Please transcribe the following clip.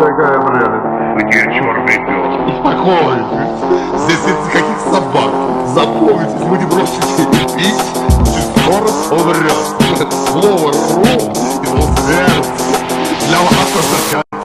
Какая прелесть. Где черный пес? Успокойтесь. Здесь нет никаких собак. Запомните, вы не бросите пить, и скоро умрет. Слово «ру» его сердце для вас означает